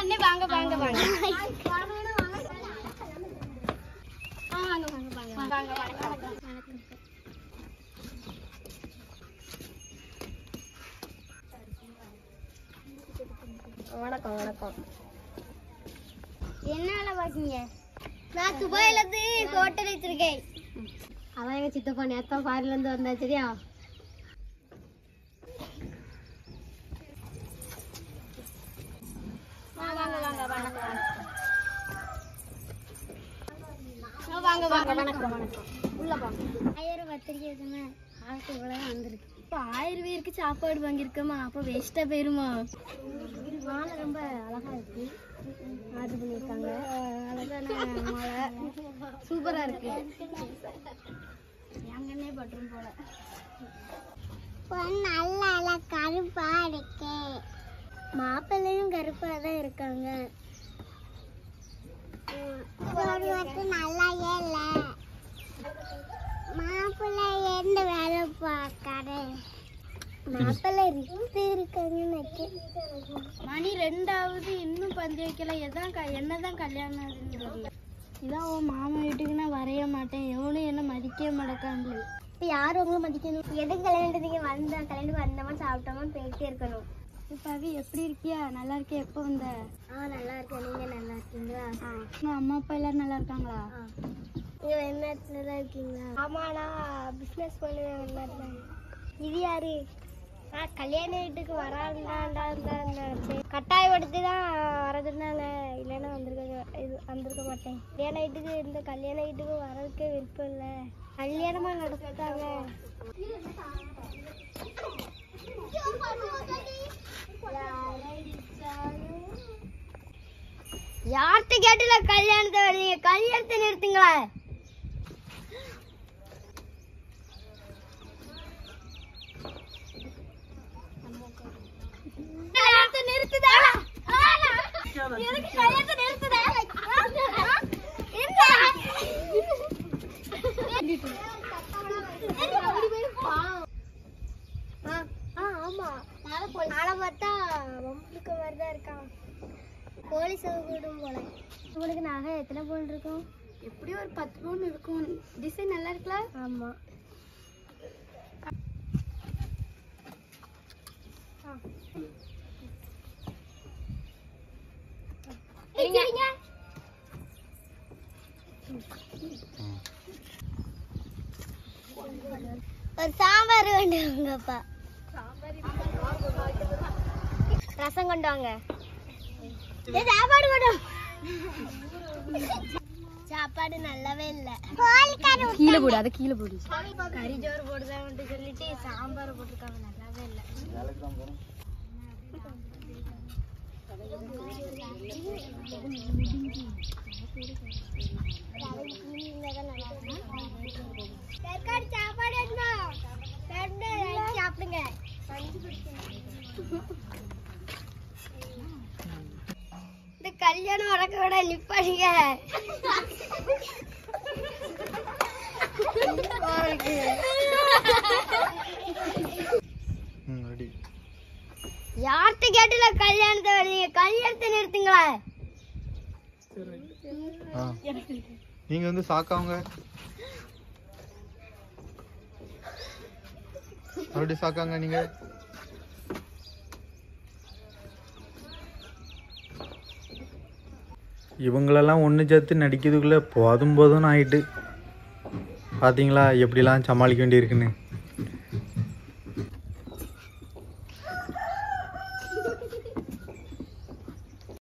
அண்ணே வாங்க வாங்க வாங்க. ஆ, வாங்க வாங்க வாங்க வாங்க. வணக்கம் வணக்கம். வணக்கம் என்ன வேலை பாக்கீங்க நான் துபாயில இருந்து ஹோட்டல் வச்சிருக்கேன் அதான் எங்க சித்தப்பா நேத்தா ஃபாரின்ல இருந்து வந்தா சரியா வாங்க வாங்க வாங்க வாங்க வாங்க வணக்கம் வணக்கம். உள்ள பா. ஆயிரம் பத்திரிக்கை தானே ஆளுக்கு வந்திருக்கு. இப்போ ஆயிரம் பேருக்கு சாப்பாடு வாங்கியிருக்கோமா? அப்போ வேஸ்டா போயிருமா? மாலை ரொம்ப அழகா இருக்கு. ஆர்டர் பண்ணியிருக்காங்க. அழகான மாலை. சூப்பரா இருக்கு. எங்கன்னே பட்டுரும் போல. நல்ல அழகா கருப்பா இருக்கு. மாப்பிள்ளையும் கருப்பா தான் இருக்காங்க. நல்லாயே இல்ல மாப்பிள்ளை எந்த வேலை பார்க்காரு? மாப்பிள்ளை ரித்து இருக்காங்கன்னு மணி ரெண்டாவது இன்னும் பந்து வைக்கல. எதான் என்னதான் கல்யாணம் தெரியல. இதான் உன் மாமா வீட்டுக்கு நான் வரைய மாட்டேன். எவனும் என்ன மதிக்கவே மாட்டேக்காங்க இப்போ யார் உங்களை மதிக்கணும்? எதுக்கு கல்யாணத்துக்கு வந்த கல்யாணத்துக்கு வந்தோமா சாப்பிட்டோமா போயிட்டே இருக்கணும். இப்போ அவி எப்படி இருக்கியா? நல்லா இருக்கியா? எப்போ வந்த? ஆ நல்லா இருக்கேன். நீங்க நல்லா இருக்கீங்களா? உன் அம்மா அப்பா எல்லாரும் நல்லா இருக்காங்களா? நீங்க வெளிநாட்டுல தான் இருக்கீங்களா? ஆமா நான் பிசினஸ் பண்ணுவேன் வெளிநாட்டுல இது யாரு? நான் கல்யாண வீட்டுக்கு வராண்டான்னு நினைச்சேன் கட்டாயப்படுத்தி தான் வரதுனால இல்லைன்னா வந்திருக்க இது வந்திருக்க மாட்டேன். கல்யாண வீட்டுக்கு இந்த கல்யாண வீட்டுக்கு வரதுக்கு விருப்பம் இல்லை. கல்யாணமா நடத்தாங்க யார்கிட்ட கேட்டுல கல்யாணத்தை நீங்க கல்யாணத்தை நிறுத்துங்களேன் கல்யாணத்தை நிறுத்துதா எதுக்கு கல்யாணத்தை நிறுத்துதா ஆமா ஆளை பார்த்தா வம்புக்கு மாதிரி தான் இருக்கான் போலீஸ் கூடும் போல. உங்களுக்கு நகை எத்தனை பவுன் இருக்கும்? எப்படியும் ஒரு பத்து பவுன் இருக்கும். டிசைன் நல்லா இருக்குல்ல? ஆமா. சாம்பார் வேண்டுங்கப்பா. ரசம் கொண்டு வாங்க. சாப்பாடு கொண்டு. சாப்பாடு நல்லாவே இல்ல. கீழே போடு அதை கீழே போடு. கறி சோறு போடுதான்ட்டு சொல்லிட்டு சாம்பார் போட்டிருக்காங்க நல்லாவே இல்ல. இந்த கல்யாணம் நடக்க விட நிப்பாடுங்க யார்கிட்ட கேட்டுல கல்யாணத்தை நீங்க கல்யாணத்தை நிறுத்துங்களா? நீங்க வந்து சாக்காவங்க. மறுபடியும் சாக்காங்க நீங்க. இவங்களெல்லாம் ஒன்று சேர்த்து நடிக்கிறதுக்குள்ளே போதும் போதும்னு ஆயிட்டு. பார்த்தீங்களா எப்படிலாம் சமாளிக்க வேண்டியிருக்குன்னு.